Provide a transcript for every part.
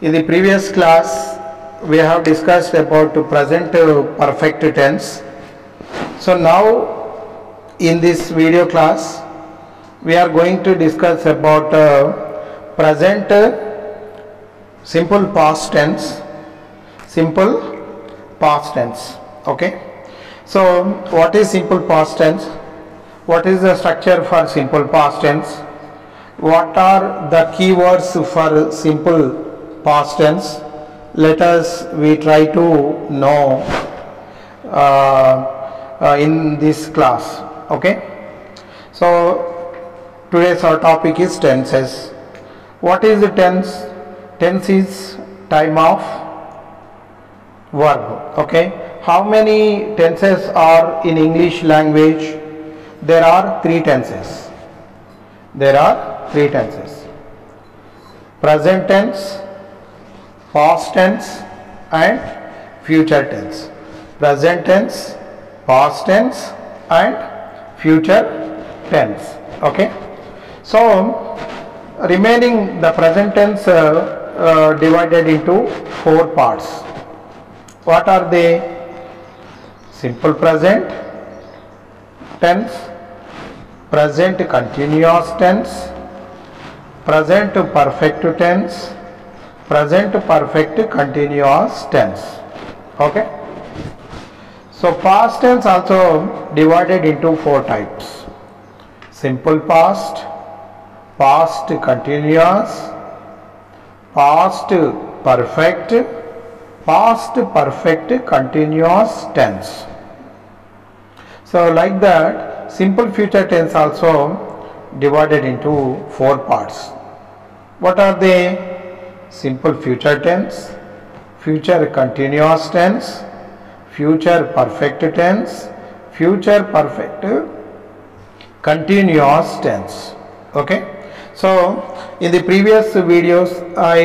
In the previous class, we have discussed about present uh, perfect tense. So now, in this video class, we are going to discuss about uh, present uh, simple past tense, simple past tense. Okay. So, what is simple past tense? What is the structure for simple past tense? What are the keywords for simple past tense? Let us we try to know uh, uh, in this class. Okay. So today's our topic is tenses. What is the tense? Tense is time of verb. Okay. How many tenses are in English language? There are three tenses. There are three tenses. Present tense, past tense and future tense. Present tense, past tense and future tense. Okay. So remaining the present tense uh, uh, divided into four parts. What are they? Simple present tense, present continuous tense, present perfect tense, present perfect continuous tense. Okay. So past tense also divided into four types. Simple past, past continuous, past perfect, past perfect continuous tense. So like that simple future tense also divided into four parts. What are they? Simple future tense, future continuous tense, future perfect tense, future perfect continuous tense. Okay. So in the previous videos I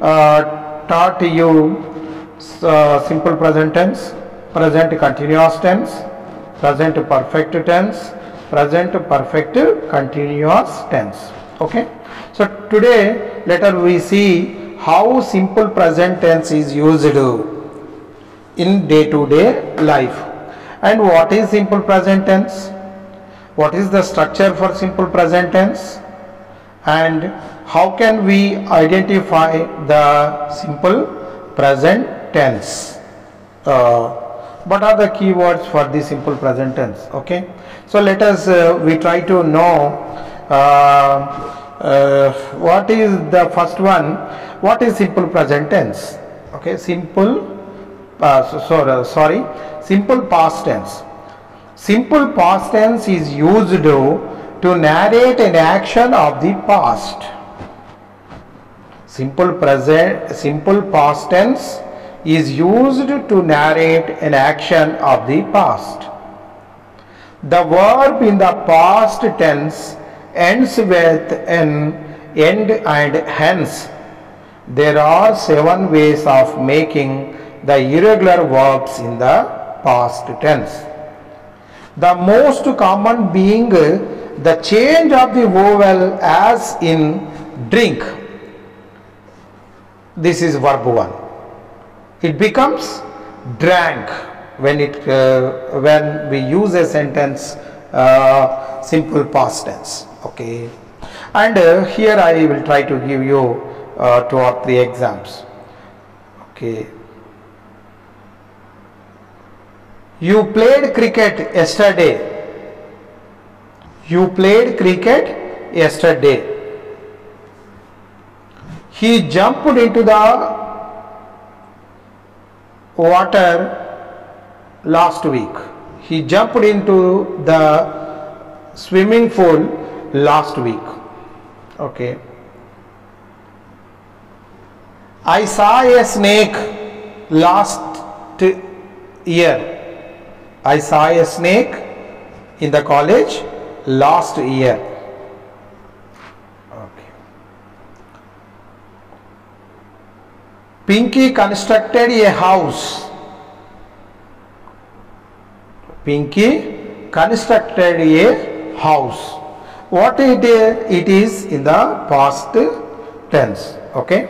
uh, taught you uh, simple present tense, present continuous tense, present perfect tense, present perfect continuous tense. Okay. So today us we see how simple present tense is used in day to day life. And what is simple present tense? What is the structure for simple present tense? And how can we identify the simple present tense? Uh, what are the keywords for the simple present tense? Okay. So let us uh, we try to know uh, uh, what is the first one? What is simple present tense? Okay simple uh, so, so, sorry. Simple past tense. Simple past tense is used to narrate an action of the past. Simple present simple past tense is used to narrate an action of the past. The verb in the past tense ends with an end and hence there are seven ways of making the irregular verbs in the past tense. The most common being the change of the vowel as in drink. This is verb 1. It becomes drank when it uh, when we use a sentence uh, simple past tense okay? And uh, here I will try to give you uh, two or three exams okay? You played cricket yesterday. You played cricket yesterday. He jumped into the water last week he jumped into the swimming pool last week. Okay. I saw a snake last year. I saw a snake in the college last year. Okay. Pinky constructed a house Pinky constructed a house. What it is? It is in the past tense. Okay.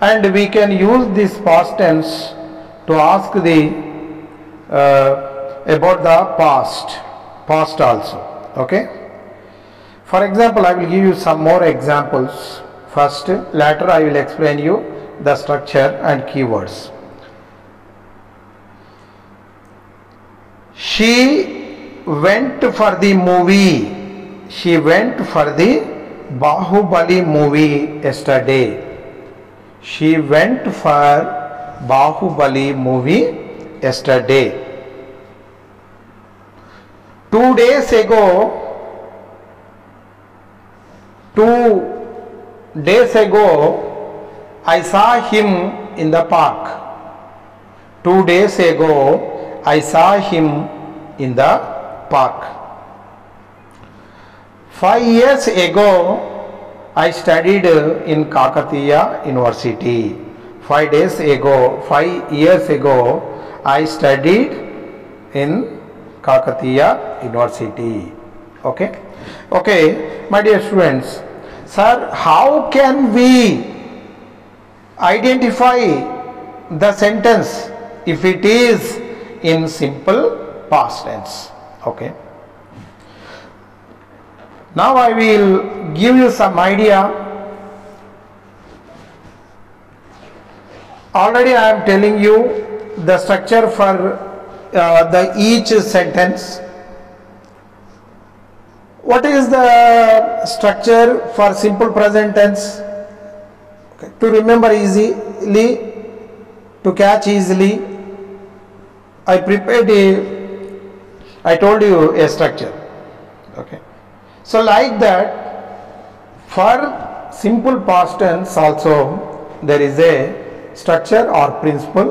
and we can use this past tense to ask the uh, about the past past also okay for example i will give you some more examples first later i will explain you the structure and keywords she went for the movie. She went for the bahubali movie yesterday. She went for bahubali movie yesterday. Two days ago two days ago i saw him in the park. Two days ago i saw him in the park. Five years ago i studied in kakatiya university. Five days ago five years ago i studied in kakatiya university. Okay? Okay my dear students sir how can we identify the sentence if it is in simple past tense. Okay. Now i will give you some idea. Already i am telling you the structure for uh, the each sentence. What is the structure for simple present tense? Okay. to remember easily to catch easily i prepared a i told you a structure okay? So like that for simple past tense also there is a structure or principle.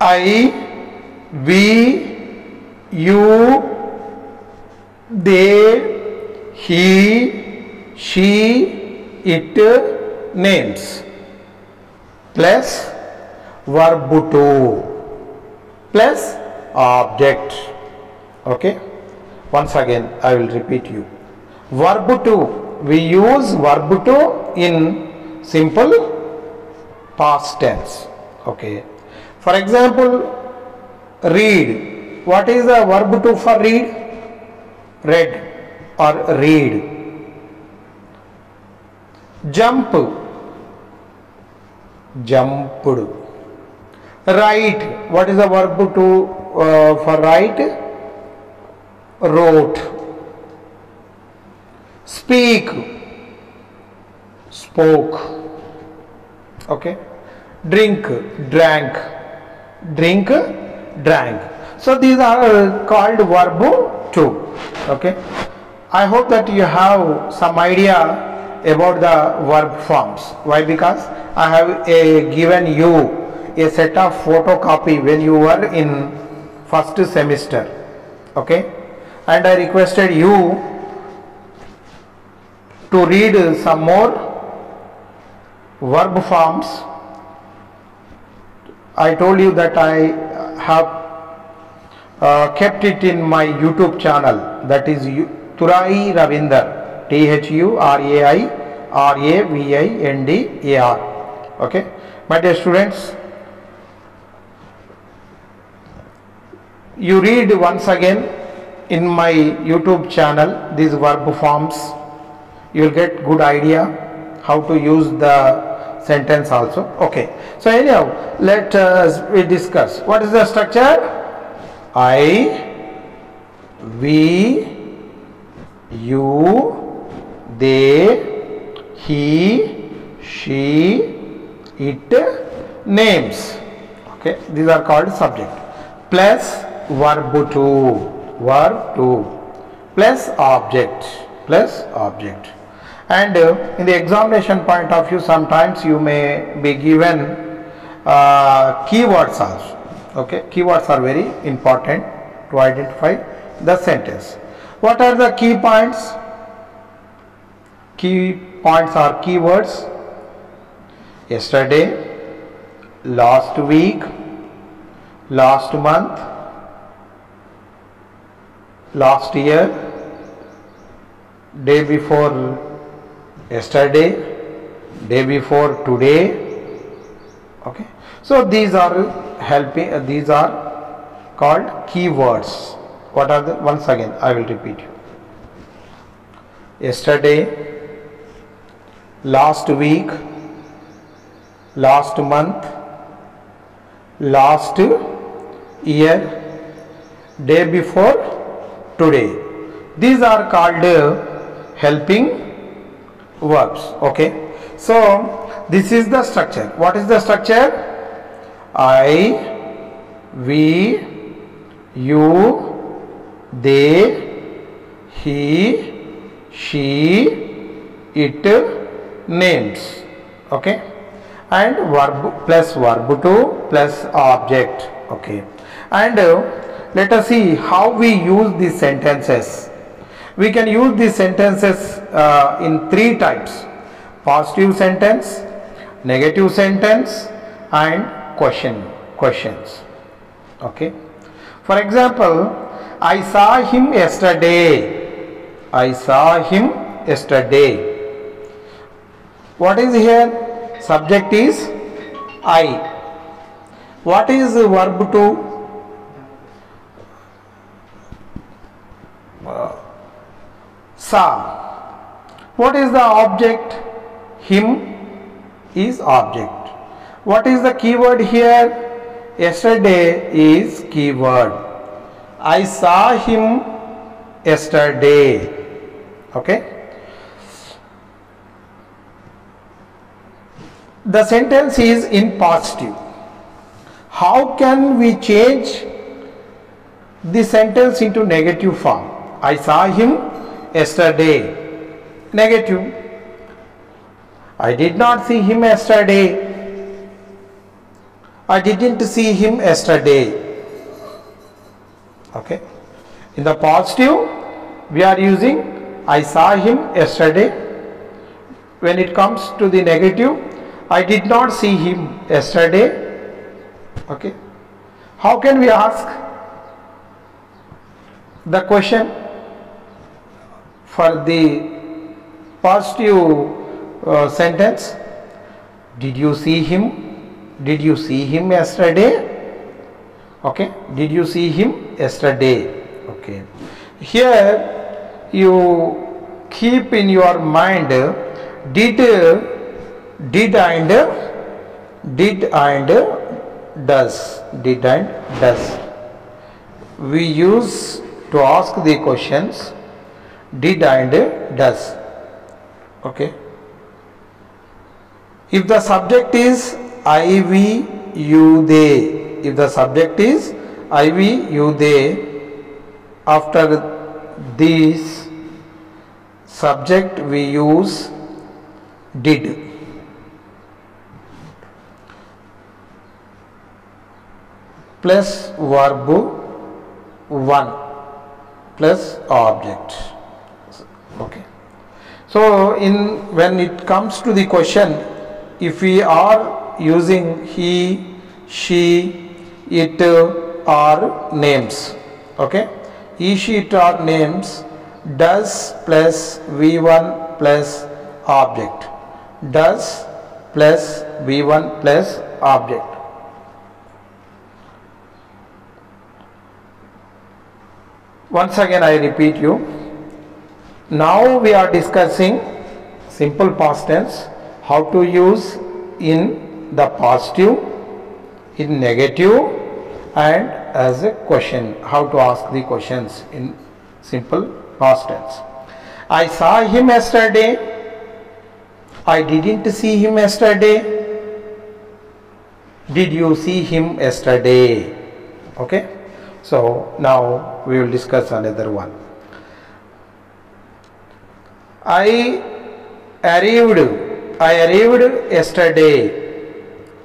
I we you they he she it names. Plus verb to plus object. Okay? Once again i will repeat you. Verb to we use verb to in simple past tense. Okay? For example read. What is the verb to for read? Read or read? Jump. Jumped write what is the verb to uh, for write wrote. Speak. Spoke. Okay. Drink. Drank. Drink. Drank. So these are called verb to. Okay. I hope that you have some idea about the verb forms. Why? Because i have a, given you a set of photocopy when you were in first semester okay? And i requested you to read some more verb forms. I told you that i have uh, kept it in my youtube channel. That is Thurai Ravindar t h u r a i r a v i n d a r okay? My dear students you read once again in my youtube channel these verb forms. You will get good idea how to use the sentence also. Okay. So anyhow let us we discuss. What is the structure? I we you they he she it names. Okay. These are called subject. Plus verb to verb to plus object. Plus object. And uh, in the examination point of view sometimes you may be given uh, keywords also. Okay? Keywords are very important to identify the sentence. What are the key points? Key points are keywords. Yesterday last week last month last year day before yesterday day before today okay? So these are helping uh, these are called keywords. What are the once again i will repeat yesterday last week last month last year day before today. These are called uh, helping verbs okay? So this is the structure. What is the structure? I we you they he she it names okay? And verb plus verb to plus object okay? And uh, let us see how we use these sentences. We can use these sentences uh, in three types. Positive sentence negative sentence and question questions. Okay? For example i saw him yesterday. I saw him yesterday. What is here? Subject is i. What is the verb to saw what is the object? Him is object. What is the keyword here? Yesterday is keyword. I saw him yesterday. Okay? The sentence is in positive. How can we change the sentence into negative form i saw him yesterday. Negative. I did not see him yesterday. I didn't see him yesterday. Okay. In the positive we are using i saw him yesterday. When it comes to the negative i did not see him yesterday. Okay. How can we ask the question for the positive uh, sentence did you see him? Did you see him yesterday? Okay did you see him yesterday? Okay. Here you keep in your mind did did and did and does did and does. We use to ask the questions did and does. Okay. If the subject is i we you they. If the subject is i we you they after this subject we use did. Plus verb 1 plus object okay. So in when it comes to the question if we are using he she it are names okay? He she it are names does plus v1 plus object. Does plus v1 plus object. Once again i repeat you now we are discussing simple past tense how to use in the positive in negative and as a question how to ask the questions in simple past tense. I saw him yesterday. I didn't see him yesterday. Did you see him yesterday? Okay. So now we will discuss another one I arrived. I arrived yesterday.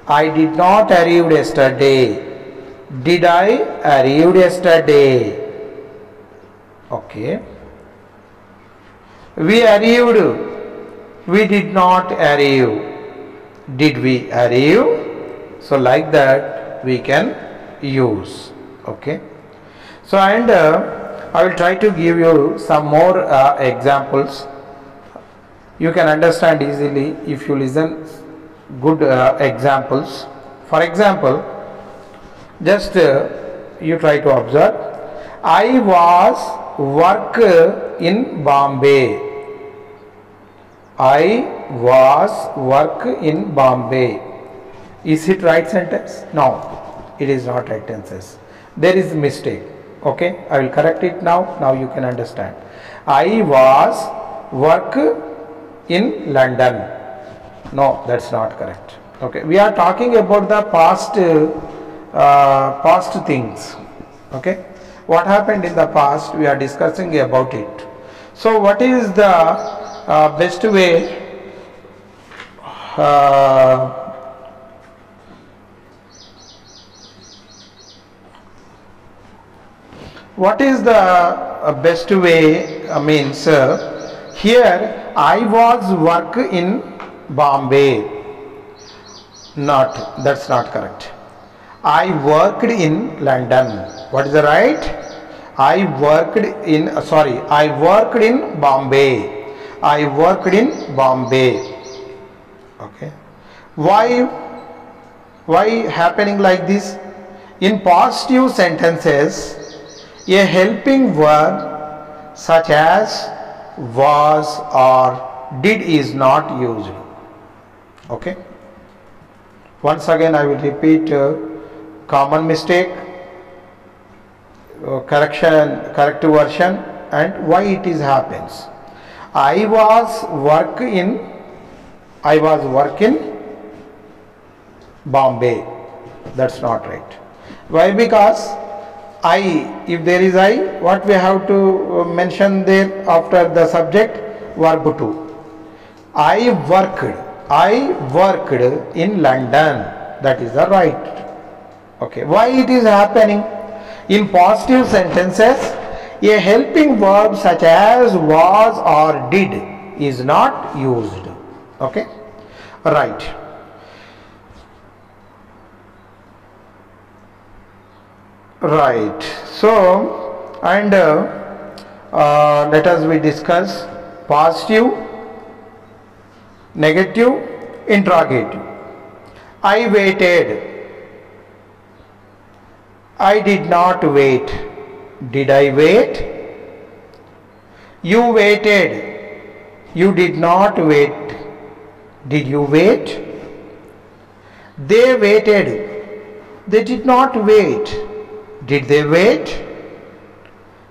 I did not arrive yesterday. Did I arrive yesterday? Okay. We arrived. We did not arrive. Did we arrive? So like that we can use. Okay. So and uh, I will try to give you some more uh, examples you can understand easily if you listen good uh, examples. For example just uh, you try to observe. I was work in bombay. I was work in bombay. Is it right sentence? No it is not right sentence there is mistake. Okay i will correct it now. Now you can understand. I was work in london. No that's not correct. Okay we are talking about the past uh, past things. Okay what happened in the past we are discussing about it. So what is the uh, best way uh, what is the uh, best way uh, means uh, here I was work in Bombay. Not that's not correct. I worked in London. What is the right? I worked in sorry I worked in Bombay. I worked in Bombay. Okay. Why why happening like this? In positive sentences a helping verb such as was or did is not used. Okay. Once again I will repeat uh, common mistake, uh, correction, corrective version and why it is happens. I was work in, I was work in Bombay. That's not right. Why? Because I, if there is I, what we have to uh, mention there after the subject? Verb to. I worked, I worked in London. That is the right. Okay. Why it is happening? In positive sentences, a helping verb such as was or did is not used. Okay. Right. Right. So, and uh, uh, let us we discuss positive, negative, interrogative. I waited. I did not wait. Did I wait? You waited. You did not wait. Did you wait? They waited. They did not wait. Did they wait?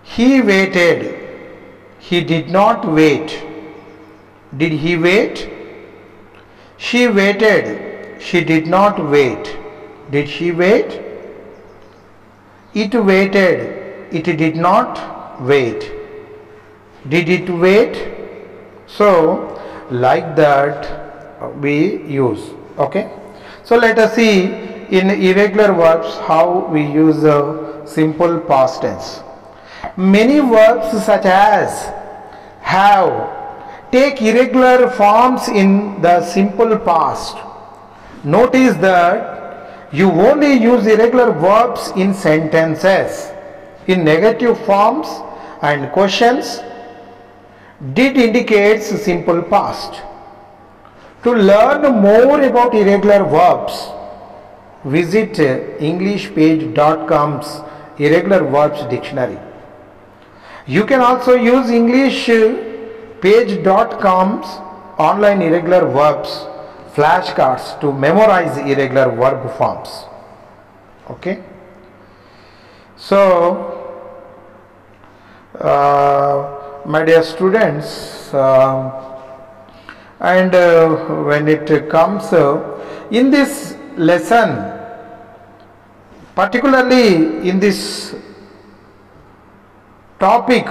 He waited. He did not wait. Did he wait? She waited. She did not wait. Did she wait? It waited. It did not wait. Did it wait? So, like that uh, we use. Okay. So, let us see in irregular verbs how we use the simple past tense. Many verbs such as have take irregular forms in the simple past. Notice that you only use irregular verbs in sentences. In negative forms and questions, did indicates simple past. To learn more about irregular verbs, visit englishpage.com's irregular verbs dictionary. You can also use English englishpage.com's online irregular verbs flashcards to memorize irregular verb forms. Okay. So, uh, my dear students, uh, and uh, when it comes uh, in this lesson particularly in this topic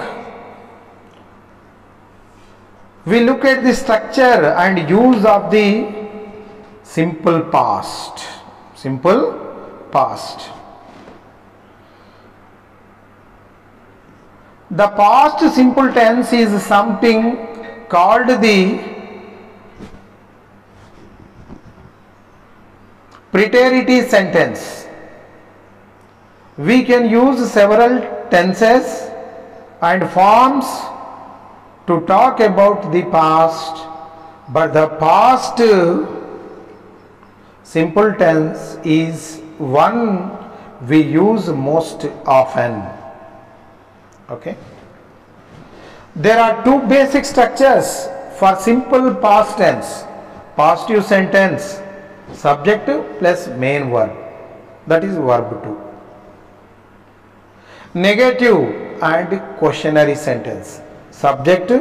we look at the structure and use of the simple past simple past. The past simple tense is something called the preterite tense we can use several tenses and forms to talk about the past but the past simple tense is one we use most often. Okay? There are two basic structures for simple past tense. Positive sentence subject plus main verb. That is verb 2 negative and questionary sentence. Subject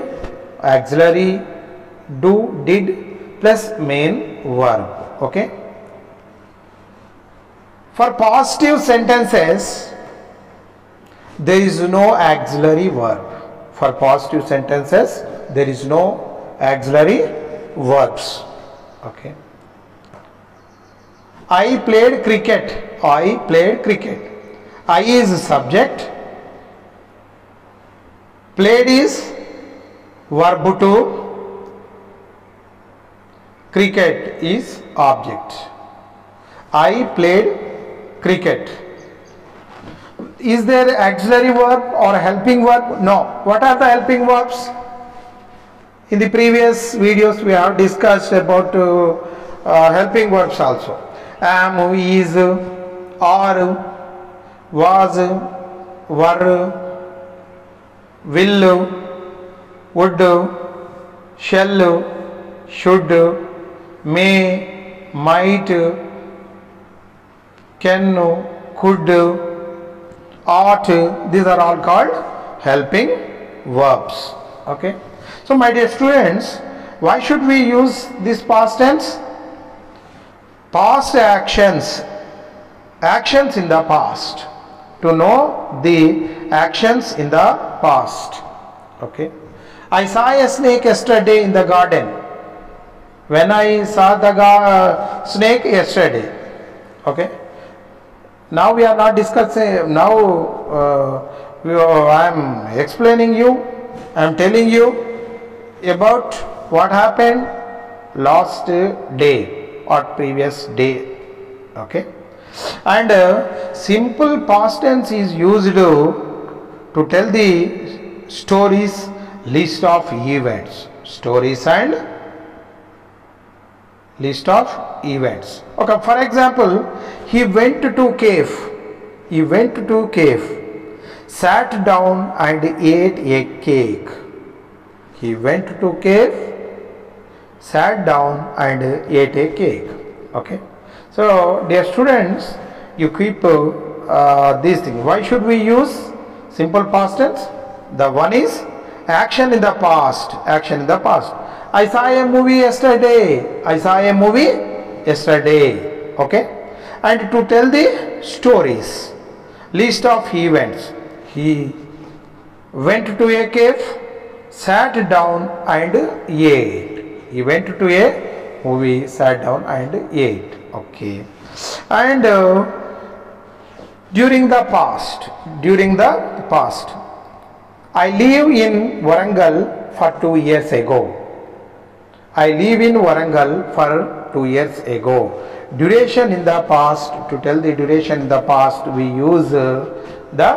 auxiliary do did plus main verb. Okay? For positive sentences there is no auxiliary verb. For positive sentences there is no auxiliary verbs. Okay? I played cricket. I played cricket i is subject played is verb to cricket is object. I played cricket. Is there auxiliary verb or helping verb? No. What are the helping verbs? In the previous videos we have discussed about uh, uh, helping verbs also. Am is are was were will would shall should may might can could ought these are all called helping verbs. Okay? So my dear students why should we use this past tense? Past actions. Actions in the past to know the actions in the past. Okay. I saw a snake yesterday in the garden. When i saw the ga- snake yesterday. Okay. Now we are not discussing now uh, we are- i am explaining you i am telling you about what happened last day or previous day. Okay and uh, simple past tense is used to tell the stories list of events. Stories and list of events. Okay for example he went to cave. He went to cave sat down and ate a cake. He went to cave sat down and ate a cake. Okay so dear students you keep uh, uh, these things. Why should we use simple past tense? The one is action in the past action in the past. I saw a movie yesterday. I saw a movie yesterday okay? And to tell the stories list of events. He went to a cave sat down and ate. He went to a movie sat down and ate okay. And uh, during the past during the past i live in warangal for 2 years ago. I live in warangal for 2 years ago. Duration in the past to tell the duration in the past we use uh, the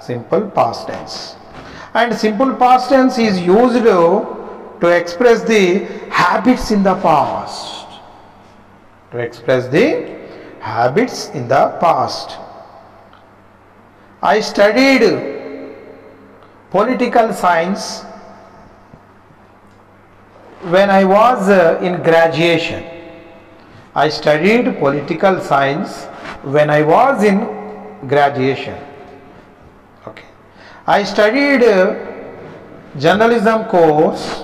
simple past tense. And simple past tense is used to, to express the habits in the past to express the habits in the past. I studied political science when i was uh, in graduation. I studied political science when i was in graduation. Okay. I studied uh, journalism course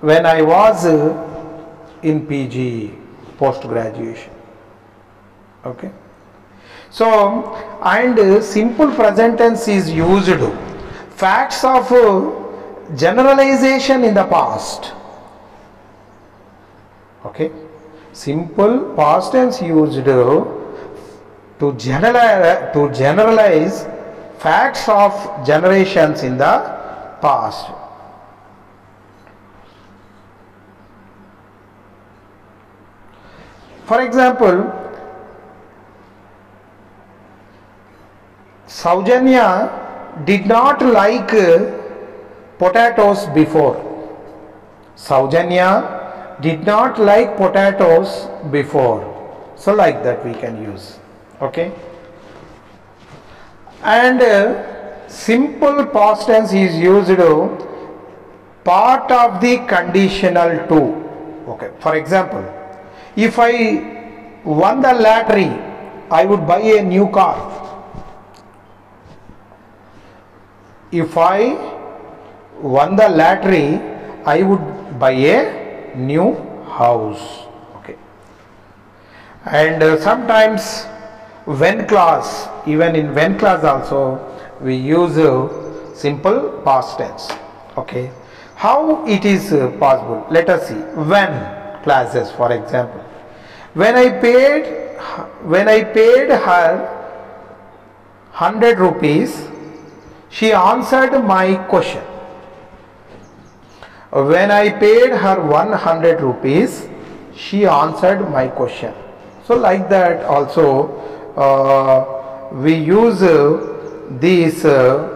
when i was uh, in pg post graduation okay? So and uh, simple present tense is used. Facts of uh, generalization in the past. Okay? Simple past tense used to generalize to generalize facts of generations in the past for example saujanya did not like uh, potatoes before saujanya did not like potatoes before. So like that we can use. Okay. And uh, simple past tense is used to part of the conditional to. Okay. For example, if I won the lottery, I would buy a new car. If I won the lottery, I would buy a new house. Okay. And uh, sometimes when clause, even in when clause also, we use uh, simple past tense. Okay. How it is uh, possible? Let us see. When clauses, for example. When I paid, when I paid her hundred rupees, she answered my question. When I paid her 100 rupees, she answered my question. So like that also uh, we use uh, these uh,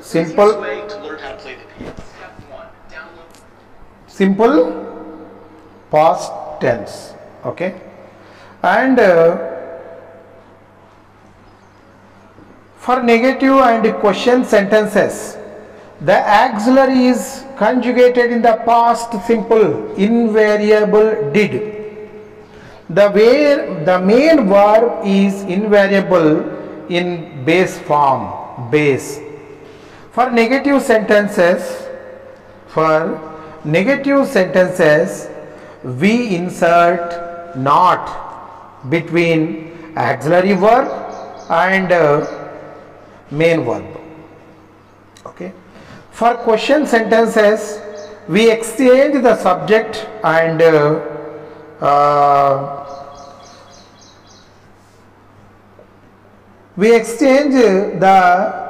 Simple- easiest way to learn how to play the piano. Step one, download simple past tense okay? And uh, for negative and question sentences the auxiliary is conjugated in the past simple invariable did. The where the main verb is invariable in base form base. For negative sentences for negative sentences, we insert not between auxiliary verb and uh, main verb. Okay. For question sentences, we exchange the subject and uh, uh, we exchange the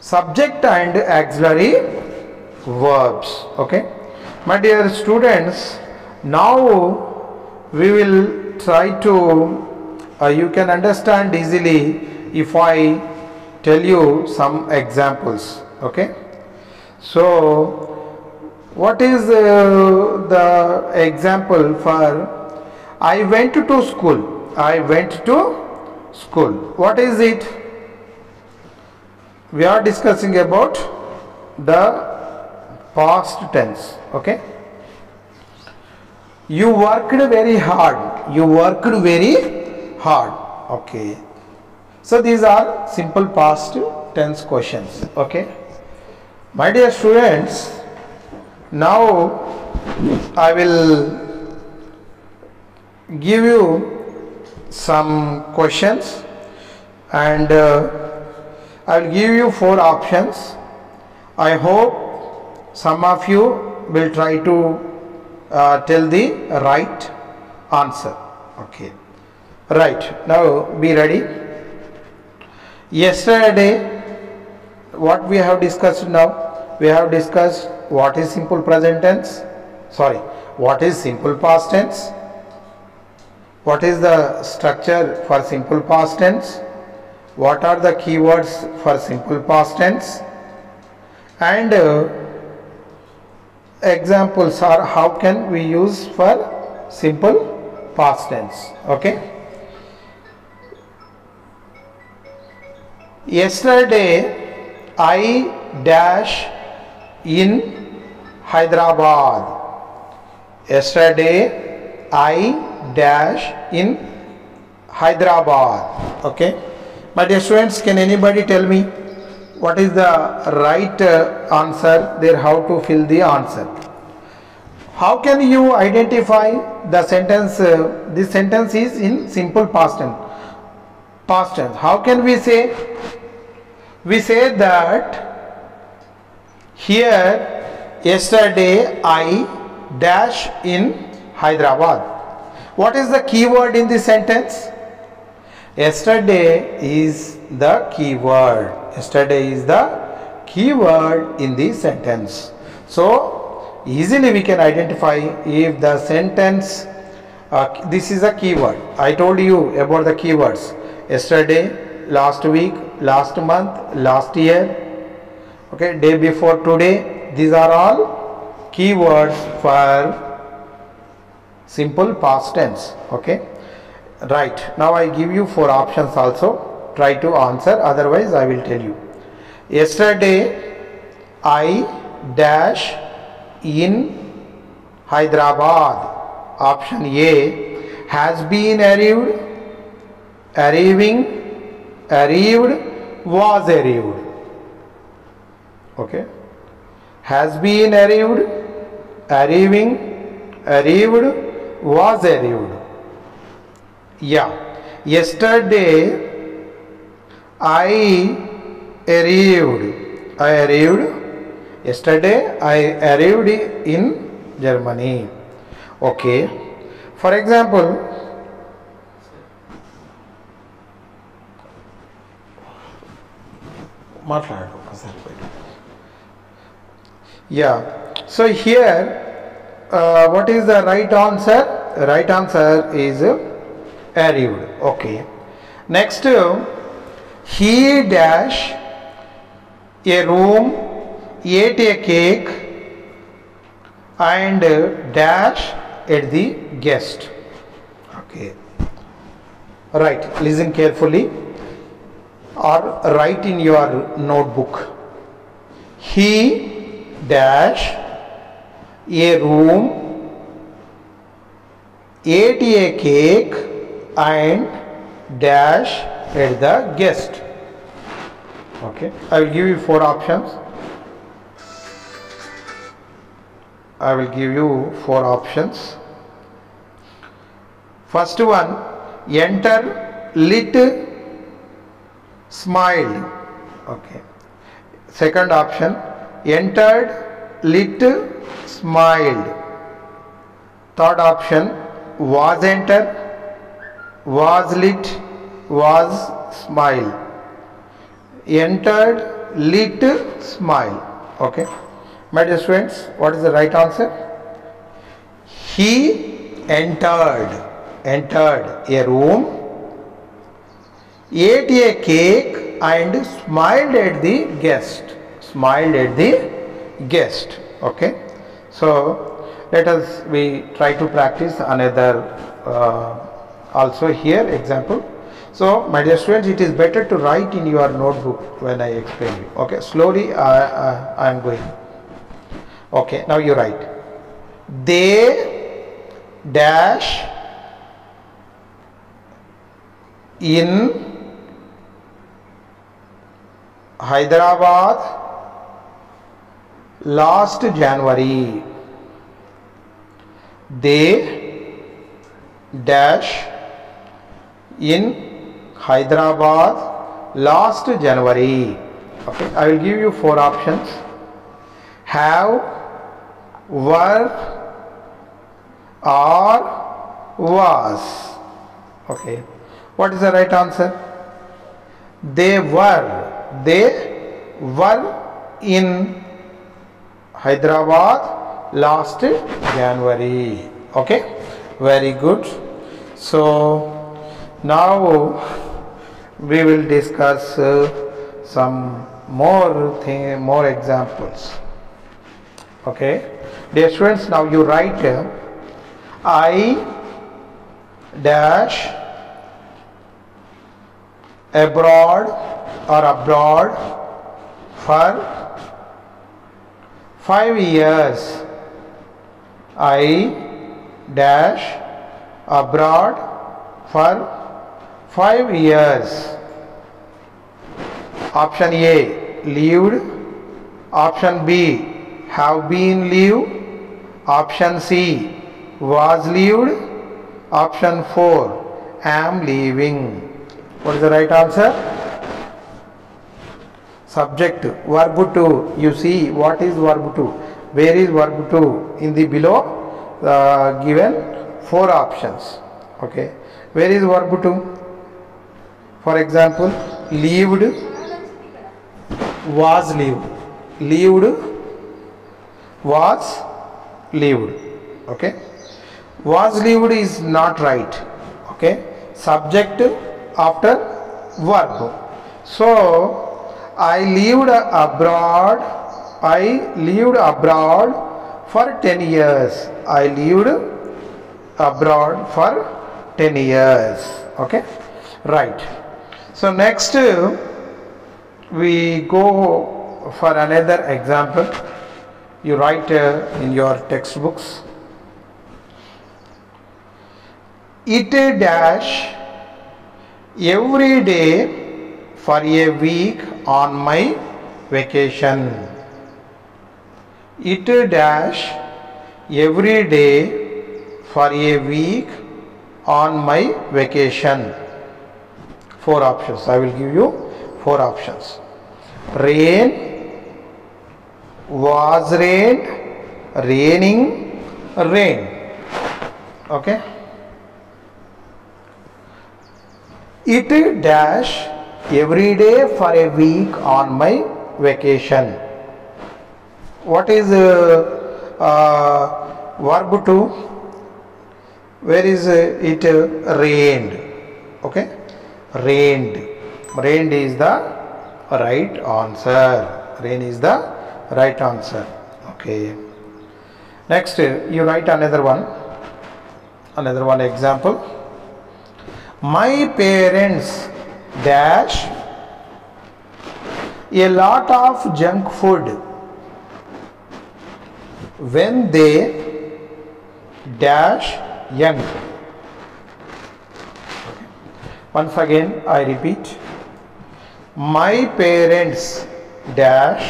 subject and auxiliary verbs okay my dear students now we will try to uh, you can understand easily if i tell you some examples okay? So what is uh, the example for i went to school i went to school. What is it? We are discussing about the past tense okay you worked very hard. You worked very hard. Okay. So these are simple past tense questions. Okay. My dear students now i will give you some questions and uh, I will give you four options. I hope some of you will try to uh, tell the right answer. Okay. Right. Now be ready. Yesterday, what we have discussed now? We have discussed what is simple present tense. Sorry, what is simple past tense? What is the structure for simple past tense? what are the keywords for simple past tense and uh, examples are how can we use for simple past tense okay? Yesterday i dash in hyderabad. Yesterday i dash in hyderabad okay? My dear students, can anybody tell me what is the right uh, answer there, how to fill the answer? How can you identify the sentence, uh, this sentence is in simple past tense. Past tense. How can we say? We say that here yesterday I dash in Hyderabad. What is the keyword in this sentence? Yesterday is the keyword. Yesterday is the keyword in the sentence. So, easily we can identify if the sentence, uh, this is a keyword. I told you about the keywords. Yesterday, last week, last month, last year, okay, day before today. These are all keywords for simple past tense okay right. Now i give you four options also. Try to answer. Otherwise i will tell you. Yesterday i dash in hyderabad. Option a has been arrived. Arriving arrived was arrived. Okay. Has been arrived. Arriving arrived was arrived yeah yesterday i arrived i arrived yesterday i arrived in germany okay for example మాట్లాడు ఒకసారి బయట yeah so here uh, what is the right answer right answer is uh, arrived okay. Next uh, he dash a room ate a cake and uh, dash at the guest. Okay. Right. Listen carefully. Or write in your notebook. He dash a room ate a cake and dash at the guest. Okay. I will give you four options. I will give you four options. First one enter lit smiled okay. Second option entered lit smiled third option was entered was lit was smile. Entered lit smile. Okay. My dear students what is the right answer? He entered. Entered a room ate a cake and smiled at the guest. Smiled at the guest. Okay. So let us we try to practice another uh, also here example. So my dear students it is better to write in your notebook when i explain you. Okay slowly i uh, i am going. Okay now you write. They dash in Hyderabad last January. They dash in Hyderabad last January. Okay, I will give you four options. Have, were, or was. Okay, what is the right answer? They were they were in Hyderabad last January. Okay, very good. So now we will discuss uh, some more thing, more examples. Okay, dear students, now you write uh, I dash abroad or abroad for five years. I dash abroad for five years. Option A lived. Option B have been lived. Option C was lived. Option 4 am leaving. What is the right answer? subject verb to you see what is verb to where is verb to in the below uh, given four options okay where is verb to for example lived was lived lived was lived okay? Was lived is not right. Okay? Subject after verb. So I lived abroad. I lived abroad for 10 years. I lived abroad for 10 years. Okay? Right so next uh, we go for another example. You write uh, in your textbooks. It dash every day for a week on my vacation. It dash every day for a week on my vacation four options. I will give you four options. Rain was rained raining rain. Okay? It dash every day for a week on my vacation. What is uh, uh, verb to where is uh, it rained? Okay rained rained is the right answer. Rain is the right answer. Okay. Next you write another one. Another one example. My parents dash a lot of junk food when they dash young once again i repeat. My parents dash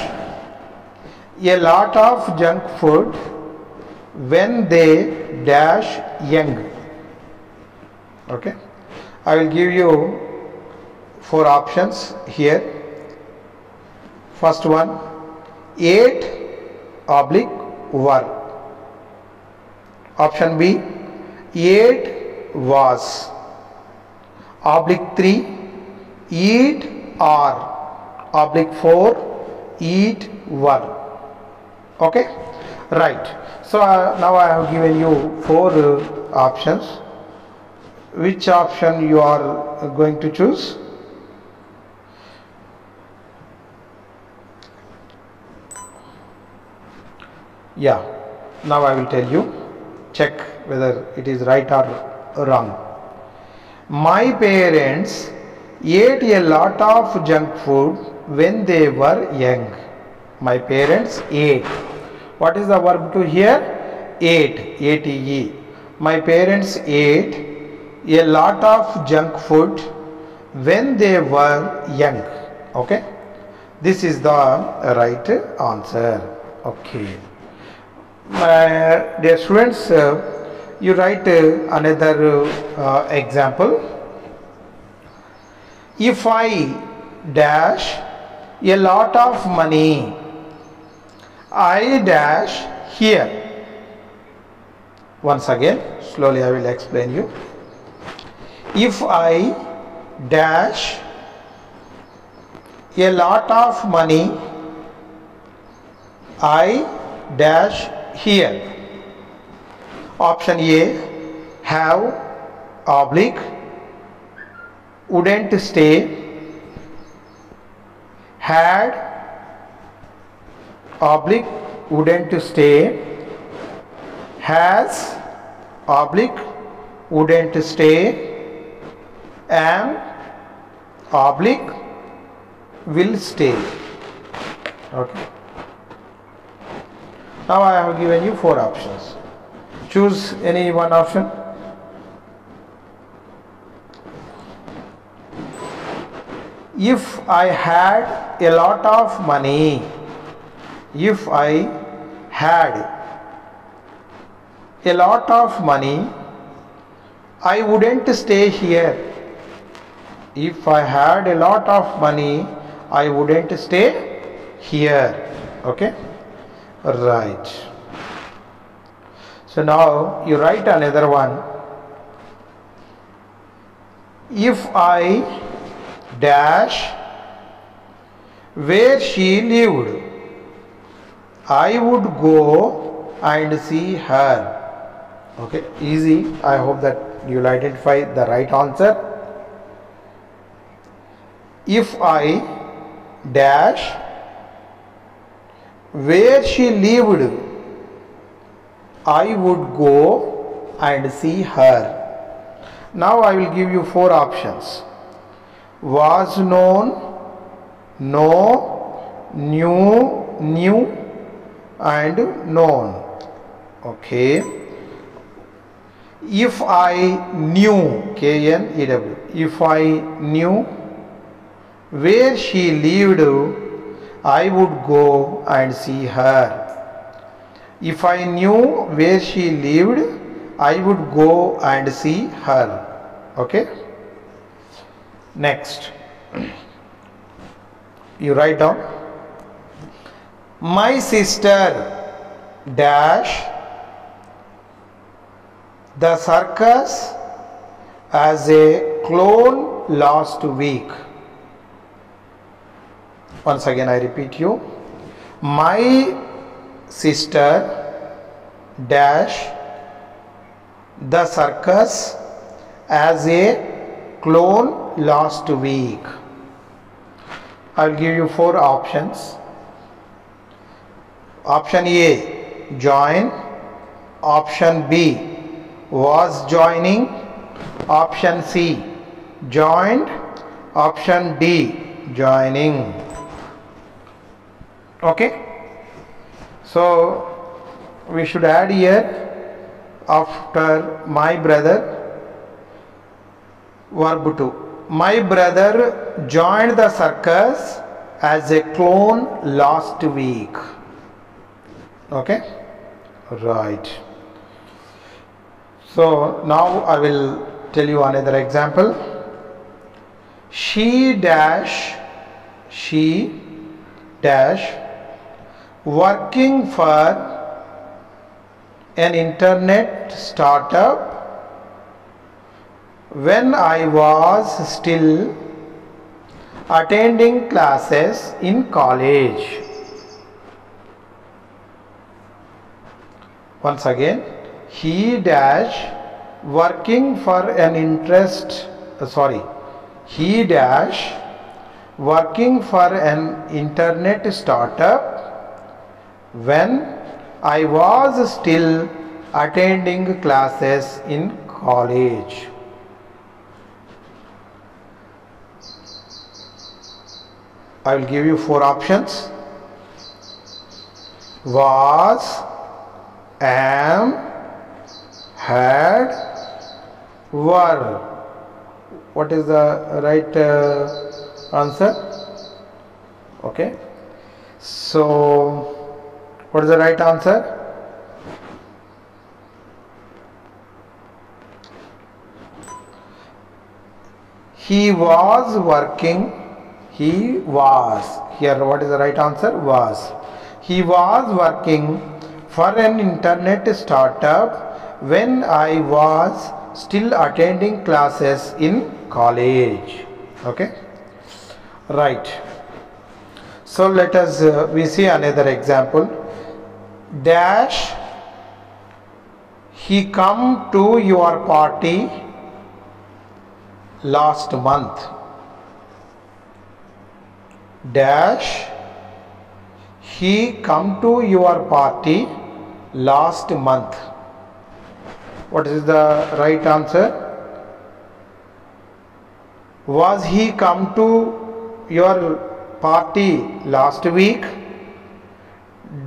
a lot of junk food when they dash young. Okay? I will give you four options here. First one 8 oblique 1 option b 8 was oblique 3 eat or oblique 4 eat 1 okay? Right. So uh, now i have given you four uh, options. Which option you are going to choose? Yeah. Now i will tell you. Check whether it is right or wrong my parents ate a lot of junk food when they were young. My parents ate. What is the verb to here ate. Ate my parents ate a lot of junk food when they were young. Okay? This is the right answer. Okay. My dear students uh, you write uh, another uh, example. If i dash a lot of money i dash here. Once again slowly i will explain you. If i dash a lot of money i dash here option a have oblique wouldn't stay had oblique wouldn't stay has oblique wouldn't stay am oblique will stay okay now I have given you four options. Choose any one option. If I had a lot of money, if I had a lot of money, I wouldn't stay here. If I had a lot of money, I wouldn't stay here. Okay right so now you write another one. If i dash where she lived i would go and see her. Okay easy. I hope that you will identify the right answer. If i dash where she lived I would go and see her. Now I will give you four options. Was known, know, knew, knew, and known. Okay. If I knew, K N E W, if I knew where she lived, I would go and see her. If I knew where she lived, I would go and see her. Okay. Next, you write down. My sister dash the circus as a clone last week. Once again, I repeat you. My sister dash the circus as a clone last week. I will give you four options. Option A join, option B was joining, option C joined, option D joining. Okay, so we should add here after my brother verb 2 my brother joined the circus as a clone last week. Okay? Right. So now i will tell you another example. She dash she dash working for an internet startup when I was still attending classes in college. Once again, he dash working for an interest, uh, sorry, he dash working for an internet startup when I was still attending classes in college. I will give you four options was, am, had, were. What is the right uh, answer? Okay. So, what is the right answer? He was working. He was. Here, what is the right answer? Was. He was working for an internet startup when I was still attending classes in college. Okay. Right. So let us uh, we see another example. Dash he come to your party last month. Dash he come to your party last month. What is the right answer? Was he come to your party last week?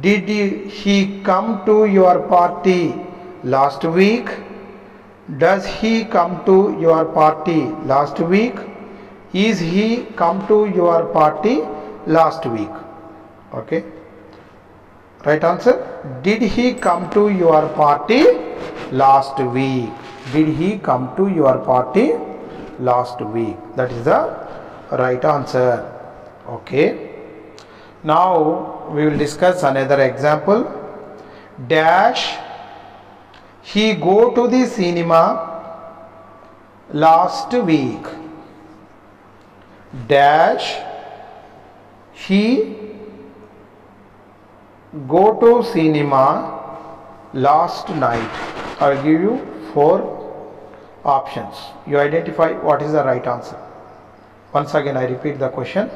Did he- come to your party last week? Does he come to your party last week? Is he come to your party last week? Okay. Right answer. Did he come to your party last week? Did he come to your party last week? That is the right answer. Okay. Now we will discuss another example. Dash he go to the cinema last week. Dash he go to cinema last night. I will give you four options. You identify what is the right answer. Once again, I repeat the question.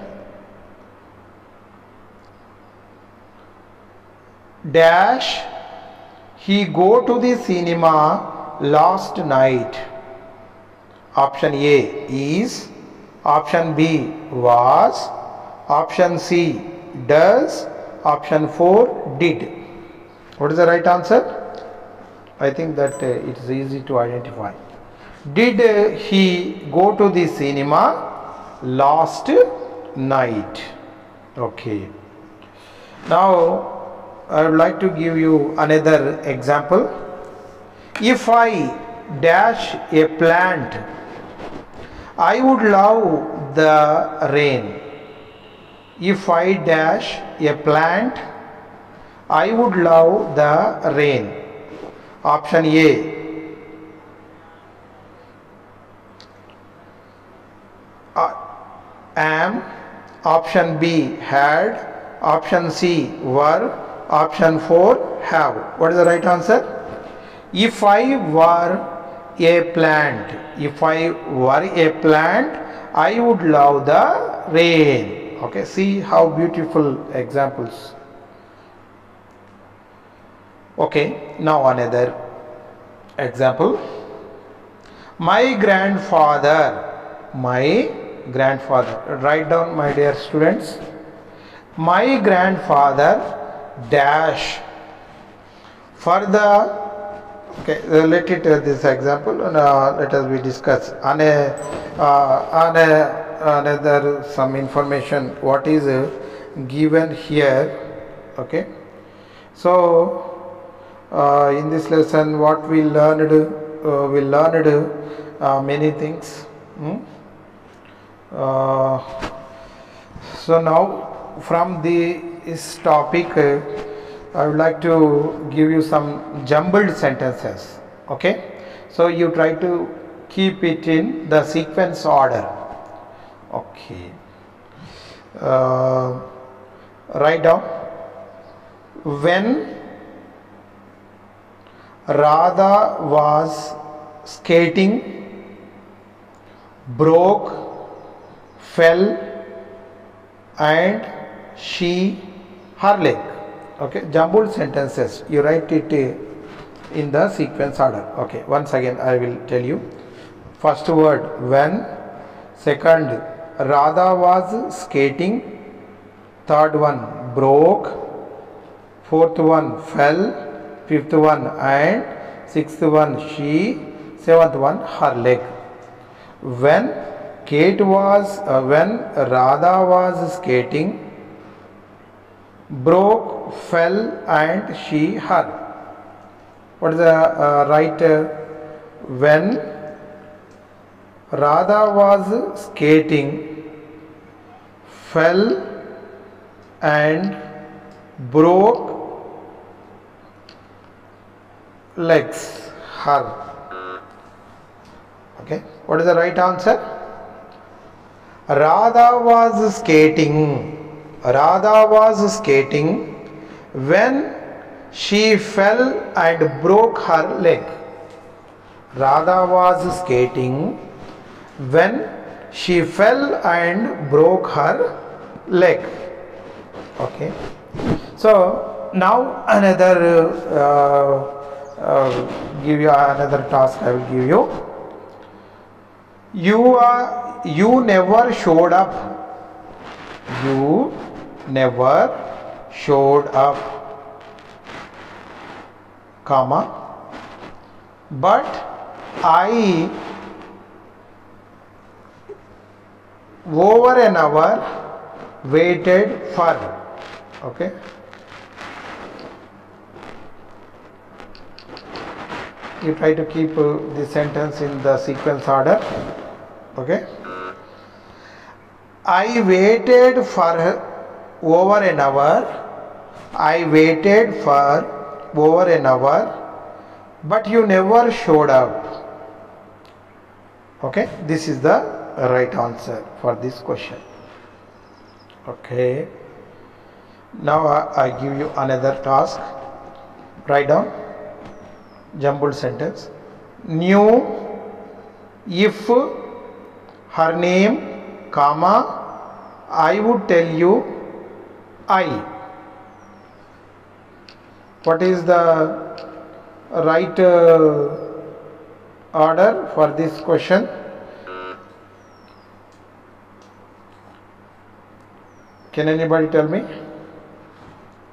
Dash he go to the cinema last night. Option a is option b was option c does option 4 did. What is the right answer? I think that uh, it is easy to identify. Did uh, he go to the cinema last night? Okay. Now i would like to give you another example. If i dash a plant i would love the rain. If i dash a plant i would love the rain. Option a. Uh, am. Option b had. Option c were option 4 have. What is the right answer? If i were a plant if i were a plant i would love the rain. Okay see how beautiful examples. Okay now another example. My grandfather my grandfather write down my dear students. My grandfather dash. For the okay related to uh, this example and uh, let us we discuss. On a uh, on a another some information. What is uh, given here okay? So uh, in this lesson what we learned uh, we learned uh, many things hmm? uh, so now from this topic uh, I would like to give you some jumbled sentences okay? So you try to keep it in the sequence order okay? Uh, write down. When Radha was skating, broke, fell, and she her leg. Okay, jumbled sentences. You write it uh, in the sequence order. Okay, once again I will tell you. First word when, second Radha was skating, third one broke, fourth one fell, fifth one and sixth one she seventh one her leg when kate was uh, when radha was skating broke fell and she her what is the uh, right uh, when radha was skating fell and broke legs her. Okay what is the right answer? Radha was skating radha was skating when she fell and broke her leg radha was skating when she fell and broke her leg okay so now another uh, uh, give you another task I will give you. You are you never showed up. You never showed up, comma. But I over an hour waited for. Okay. you try to keep uh, the sentence in the sequence order okay i waited for over an hour i waited for over an hour but you never showed up. Okay this is the right answer for this question. Okay now I, I give you another task. Write down. Jumbled sentence. Knew if her name comma i would tell you i. What is the right uh, order for this question? Can anybody tell me?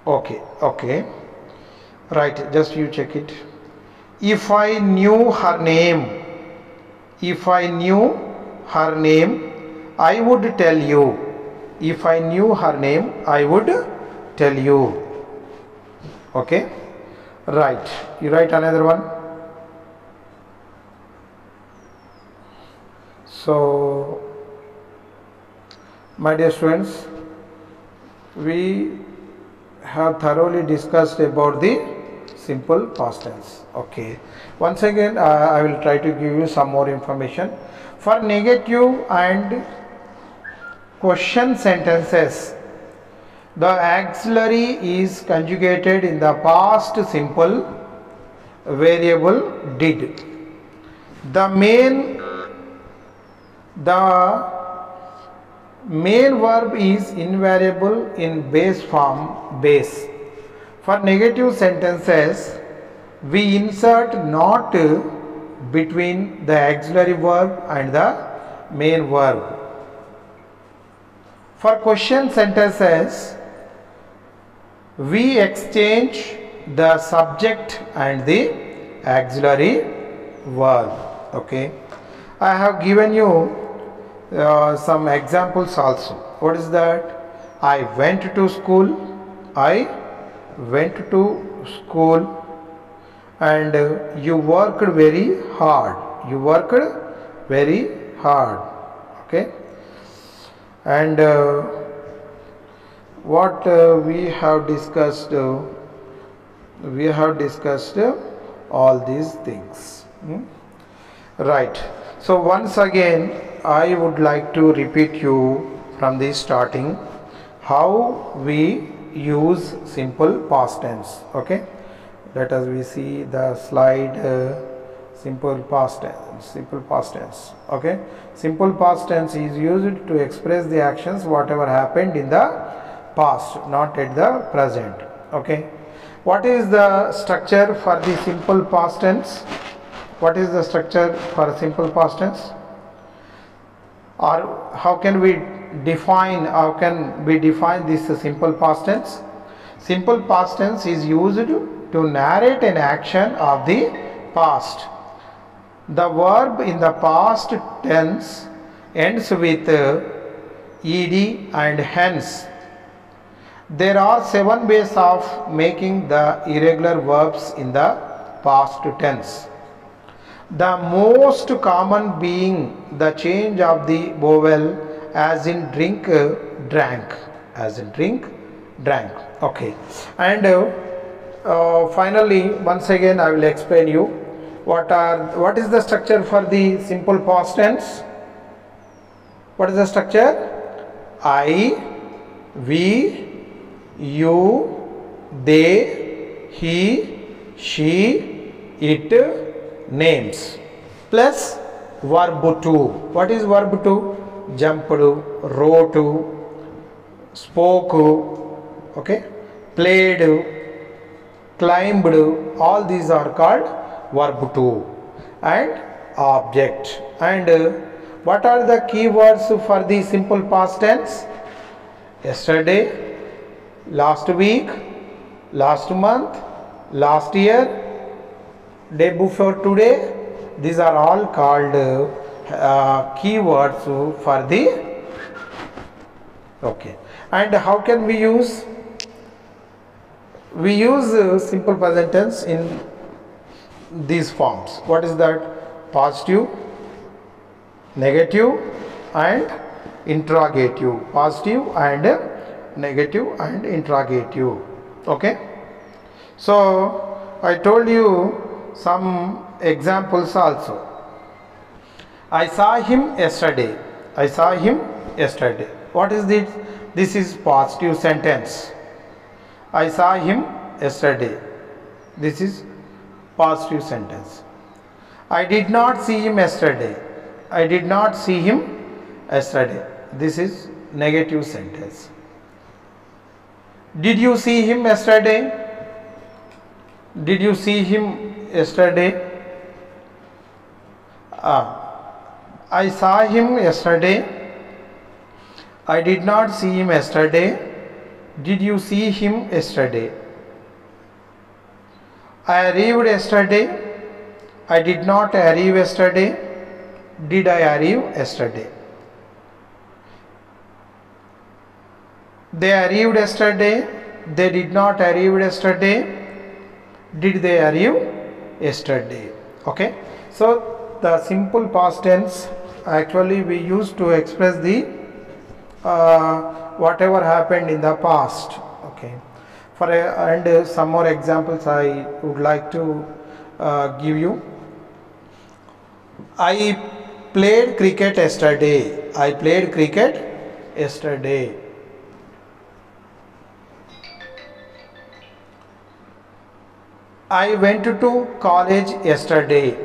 Okay okay. Right just you check it. If i knew her name if i knew her name i would tell you if i knew her name i would tell you. Okay? Right. You write another one. So my dear students we have thoroughly discussed about the simple past tense. Okay. Once again uh, i will try to give you some more information. For negative and question sentences. The auxiliary is conjugated in the past simple variable did. The main the main verb is invariable in base form base. For negative sentences we insert not between the auxiliary verb and the main verb for question sentences we exchange the subject and the auxiliary verb. Okay. I have given you uh, some examples also. What is that? I went to school. I went to school. And you worked very hard. You worked very hard and uh, what uh, we have discussed uh, we have discussed uh, all these things. Hmm? right. So once again i would like to repeat you from the starting how we use simple past tense. Okay? Let us we see the slide uh, simple past tense simple past tense okay? Simple past tense is used to express the actions whatever happened in the past not at the present okay? What is the structure for the simple past tense? What is the structure for simple past tense? Or how can we define how can we define this simple past tense? Simple past tense is used to narrate an action of the past the verb in the past tense ends with ed and hence. There are seven ways of making the irregular verbs in the past tense. The most common being the change of the vowel as in drink drank. As in drink drank. Okay. And uh, uh, finally once again i will explain you what are what is the structure for the simple past tense? What is the structure? I we you they he she it names. Plus verb to. What is verb to? Jumped wrote spoke okay? Played climbed all these are called verb to and object. And uh, what are the keywords for the simple past tense? Yesterday last week last month last year day before today. These are all called uh, keywords for the okay. And how can we use? We use uh, simple present tense in these forms. What is that? Positive negative and interrogative. Positive and negative and interrogative. Okay? So i told you some examples also. I saw him yesterday. I saw him yesterday. What is this? This is positive sentence. I saw him yesterday. This is positive sentence. I did not see him yesterday. I did not see him yesterday. This is negative sentence. Did you see him yesterday? Did you see him yesterday? Ah, I saw him yesterday. I did not see him yesterday. Did you see him yesterday I arrived yesterday. I did not arrive yesterday. Did I arrive yesterday? They arrived yesterday. They did not arrive yesterday. Did they arrive yesterday? Okay. So the simple past tense actually we use to express the uh, whatever happened in the past. Okay for a, and some more examples i would like to uh, give you i played cricket yesterday i played cricket yesterday I went to college yesterday.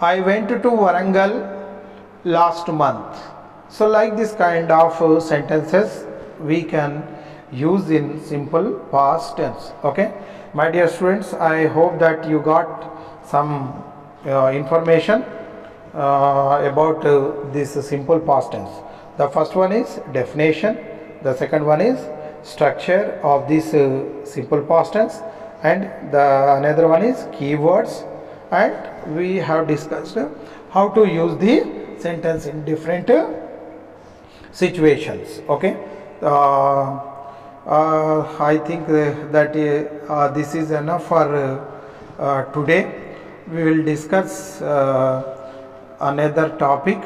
I went to Warangal last month. So, like this kind of sentences, we can use in simple past tense. Okay, my dear students, I hope that you got some uh, information uh, about uh, this simple past tense. The first one is definition. The second one is structure of this uh, simple past tense and the another one is keywords and we have discussed how to use the sentence in different uh, situations okay uh, i think uh, that uh, uh, this is enough for uh, uh, today. We will discuss uh, another topic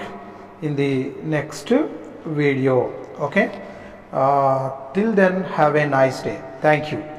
in the next video. Okay? Uh, till then have a nice day. Thank you